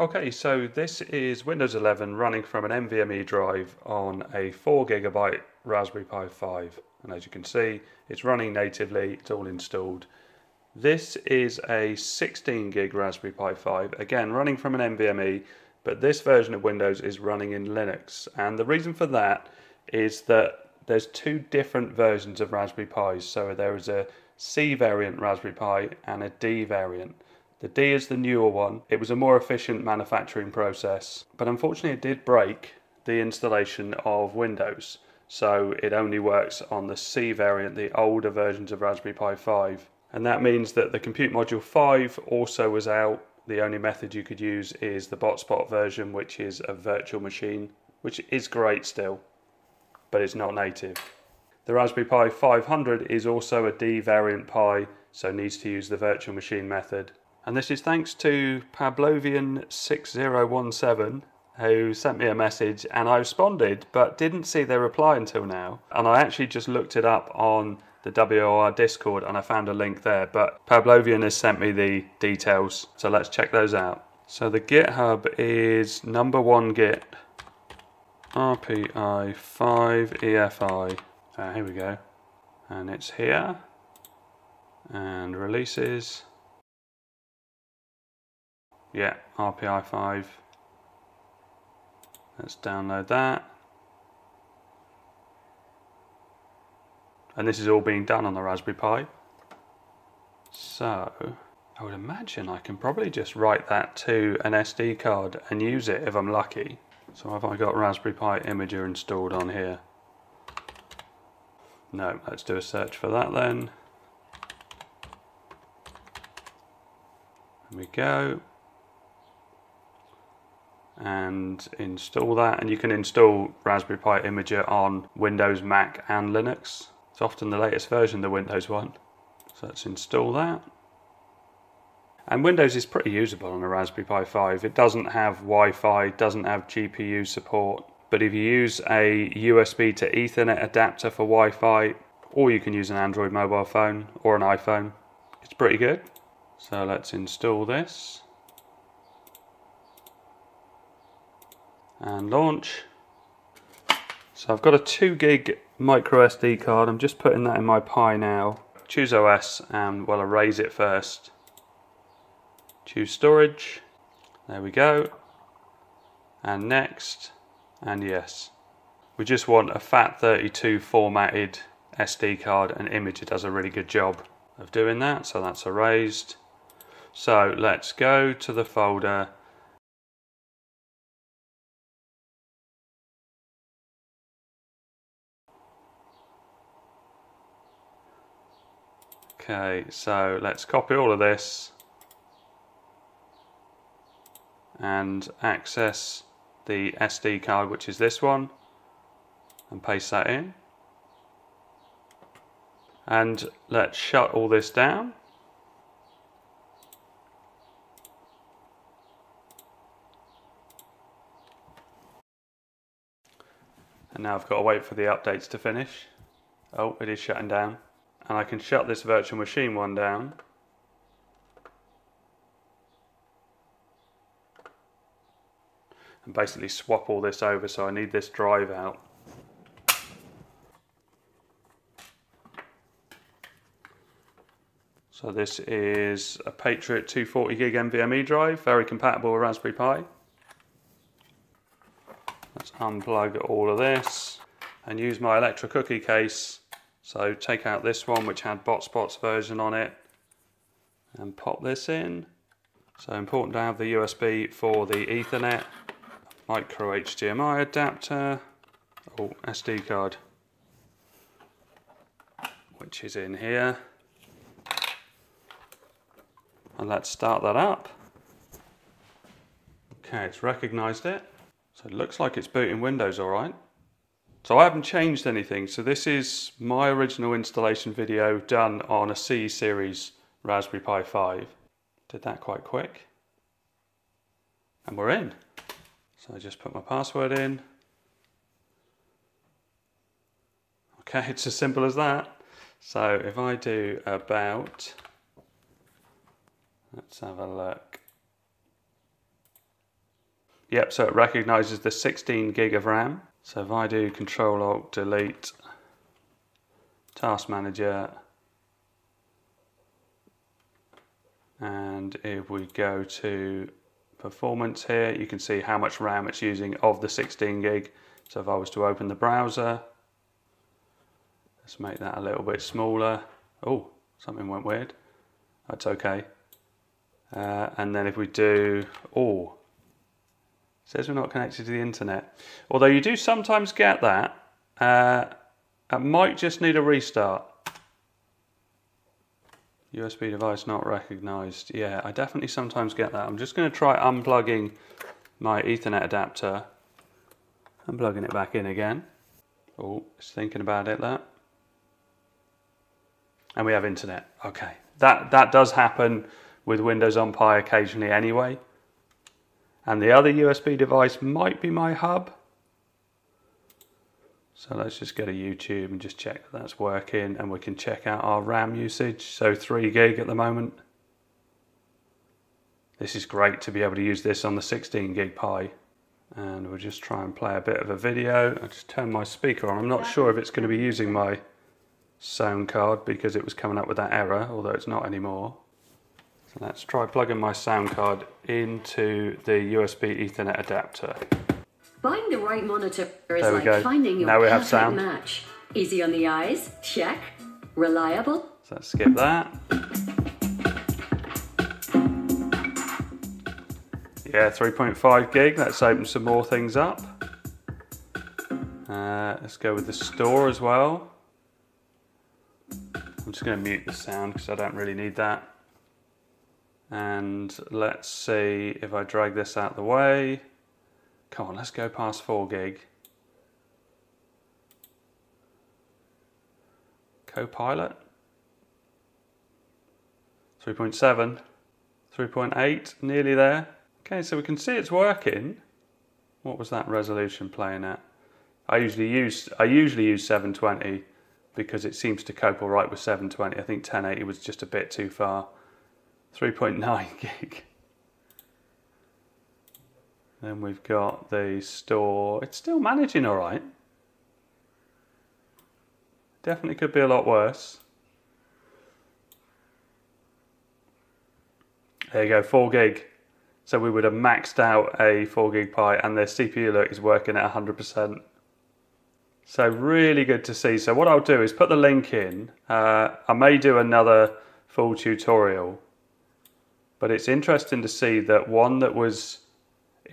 Okay, so this is Windows 11 running from an NVMe drive on a 4 gigabyte Raspberry Pi 5. And as you can see, it's running natively, it's all installed. This is a 16 gig Raspberry Pi 5, again running from an NVMe, but this version of Windows is running in Linux. And the reason for that is that there's two different versions of Raspberry Pis. So there is a C variant Raspberry Pi and a D variant. The D is the newer one. It was a more efficient manufacturing process, but unfortunately it did break the installation of Windows. So it only works on the C variant, the older versions of Raspberry Pi 5. And that means that the Compute Module 5 also was out. The only method you could use is the Botspot version, which is a virtual machine, which is great still, but it's not native. The Raspberry Pi 500 is also a D variant Pi, so needs to use the virtual machine method. And this is thanks to Pavlovian6017 who sent me a message and I responded but didn't see their reply until now. And I actually just looked it up on the WOR Discord and I found a link there. But Pavlovian has sent me the details, so let's check those out. So the GitHub is number one Git RPI 5 EFI. Ah, here we go. And it's here. And releases. Yeah, RPI 5. Let's download that. And this is all being done on the Raspberry Pi. So, I would imagine I can probably just write that to an SD card and use it if I'm lucky. So have I got Raspberry Pi Imager installed on here? No, let's do a search for that then. There we go. And install that. And you can install Raspberry Pi Imager on Windows, Mac and Linux. It's often the latest version, the Windows one. So let's install that. And Windows is pretty usable on a Raspberry Pi 5. It doesn't have Wi-Fi, doesn't have GPU support, but if you use a USB to Ethernet adapter for Wi-Fi, or you can use an Android mobile phone or an iPhone, it's pretty good. So let's install this. And launch. So I've got a 2 gig micro SD card. I'm just putting that in my Pi now. Choose OS and we'll erase it first. Choose storage. There we go. And next. And yes. We just want a FAT32 formatted SD card and Imager does a really good job of doing that. So that's erased. So let's go to the folder Okay, so let's copy all of this and access the SD card, which is this one, and paste that in. And let's shut all this down. And now I've got to wait for the updates to finish. Oh, it is shutting down. And I can shut this virtual machine one down. and basically swap all this over so I need this drive out. So this is a Patriot 240 gig NVMe drive, very compatible with Raspberry Pi. Let's unplug all of this and use my ElectroCookie case. So take out this one which had Botspots version on it and pop this in. So important to have the USB for the Ethernet micro HDMI adapter, oh SD card, which is in here. And let's start that up. Okay, it's recognized it. So it looks like it's booting Windows all right. So I haven't changed anything. So this is my original installation video done on a C series Raspberry Pi 5. Did that quite quick. And we're in. So I just put my password in. Okay, it's as simple as that. So if I do about, let's have a look. Yep, so it recognizes the 16 gig of RAM. So if I do Control Alt Delete Task Manager, and if we go to performance here, you can see how much RAM it's using of the 16 gig. So if I was to open the browser, let's make that a little bit smaller. Oh, something went weird. That's okay. Uh, and then if we do, oh, says we're not connected to the internet. Although you do sometimes get that. Uh, it might just need a restart. USB device not recognized. Yeah, I definitely sometimes get that. I'm just going to try unplugging my Ethernet adapter and plugging it back in again. Oh, it's thinking about it, that. And we have internet. Okay. That, that does happen with Windows on Pi occasionally anyway. And the other USB device might be my hub. So let's just go to YouTube and just check that that's working and we can check out our RAM usage. So 3 gig at the moment. This is great to be able to use this on the 16 gig Pi. And we'll just try and play a bit of a video. I'll just turn my speaker on. I'm not sure if it's going to be using my sound card because it was coming up with that error, although it's not anymore. So let's try plugging my sound card into the USB Ethernet adapter. Buying the right monitor is There we like go. finding your Now we have sound. match. Easy on the eyes? Check. Reliable? So let's skip that. Yeah, 3.5 gig. Let's open some more things up. Uh, let's go with the store as well. I'm just going to mute the sound because I don't really need that. And let's see if I drag this out the way. Come on, let's go past 4 gig. Copilot. 3.7, 3.8, nearly there. Okay, so we can see it's working. What was that resolution playing at? I usually use I usually use 720 because it seems to cope all right with 720. I think 1080 was just a bit too far. 3.9 gig. Then we've got the store. It's still managing all right. Definitely could be a lot worse. There you go, 4 gig. So we would have maxed out a 4 gig Pi and the CPU look is working at 100%. So really good to see. So what I'll do is put the link in. Uh, I may do another full tutorial. But it's interesting to see that one that was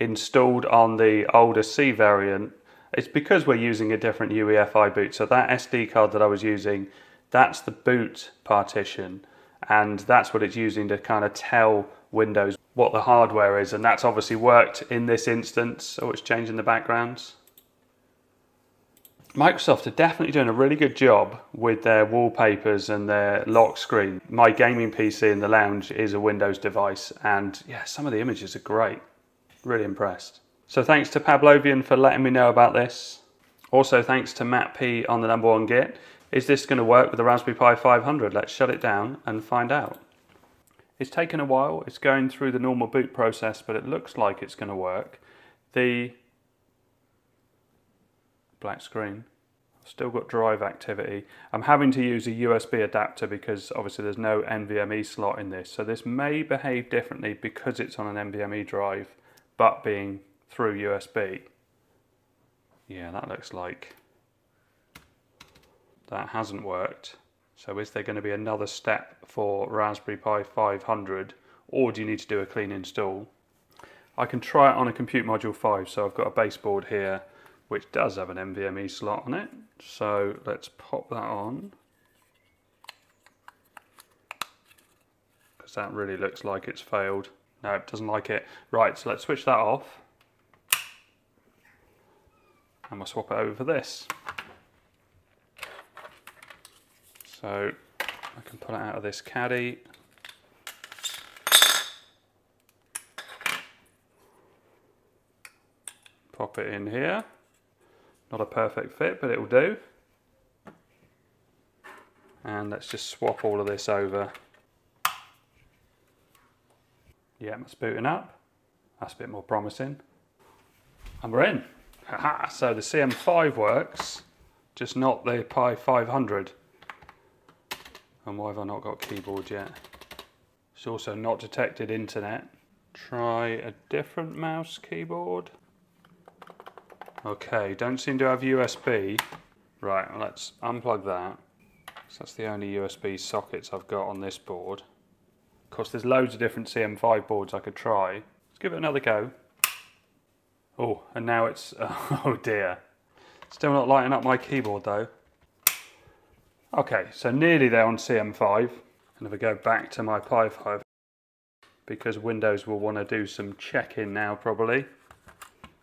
installed on the older C variant, it's because we're using a different UEFI boot. So that SD card that I was using, that's the boot partition. And that's what it's using to kind of tell Windows what the hardware is. And that's obviously worked in this instance. So it's changing the backgrounds. Microsoft are definitely doing a really good job with their wallpapers and their lock screen. My gaming PC in the lounge is a Windows device, and yeah, some of the images are great. Really impressed. So thanks to Pavlovian for letting me know about this. Also thanks to Matt P on the number one Git. Is this going to work with the Raspberry Pi 500? Let's shut it down and find out. It's taken a while. It's going through the normal boot process, but it looks like it's going to work. The black screen. Still got drive activity. I'm having to use a USB adapter because obviously there's no NVMe slot in this. So this may behave differently because it's on an NVMe drive, but being through USB. Yeah, that looks like that hasn't worked. So is there going to be another step for Raspberry Pi 500 or do you need to do a clean install? I can try it on a Compute Module 5. So I've got a baseboard here which does have an NVMe slot on it. So let's pop that on. Because that really looks like it's failed. No, it doesn't like it. Right, so let's switch that off. And we'll swap it over for this. So I can pull it out of this caddy. Pop it in here. Not a perfect fit, but it will do. And let's just swap all of this over. Yeah, it's booting up. That's a bit more promising. And we're in. So the CM5 works, just not the Pi 500. And why have I not got keyboard yet? It's also not detected internet. Try a different mouse keyboard. Okay, don't seem to have USB. Right, let's unplug that. So that's the only USB sockets I've got on this board. Of course, there's loads of different CM5 boards I could try. Let's give it another go. Oh, and now it's, oh dear. Still not lighting up my keyboard though. Okay, so nearly there on CM5. And if I go back to my Pi 5, because Windows will want to do some checking now probably,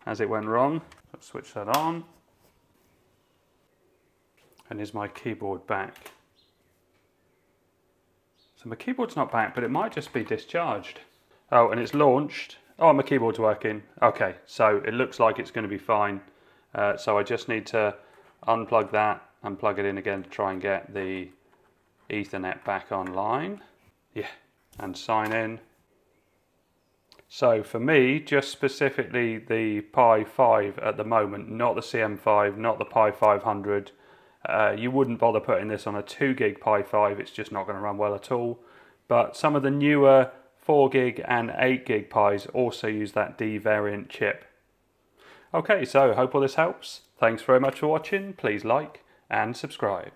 as it went wrong. Switch that on. And is my keyboard back? So my keyboard's not back, but it might just be discharged. Oh, and it's launched. Oh, my keyboard's working. Okay, so it looks like it's going to be fine. Uh, so I just need to unplug that and plug it in again to try and get the Ethernet back online. Yeah, and sign in. So for me, just specifically the Pi 5 at the moment, not the CM5, not the Pi 500, uh, you wouldn't bother putting this on a 2 gig Pi 5, it's just not going to run well at all. But some of the newer 4 gig and 8 gig Pis also use that D variant chip. Okay, so hope all this helps. Thanks very much for watching. Please like and subscribe.